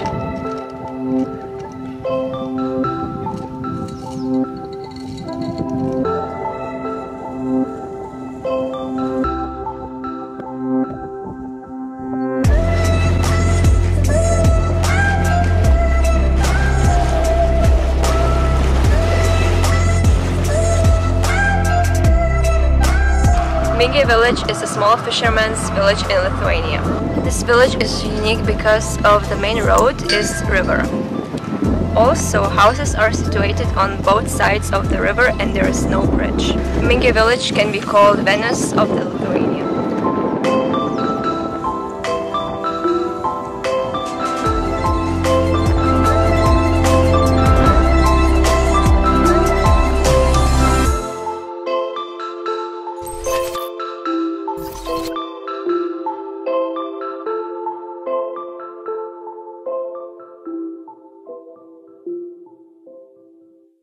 thank you Mingė village is a small fisherman's village in Lithuania. This village is unique because of the main road is river. Also, houses are situated on both sides of the river and there is no bridge. Mingė village can be called Venice of the Lithuania.